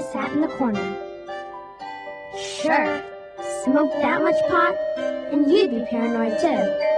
sat in the corner. Sure, smoke that much pot, and you'd be paranoid too.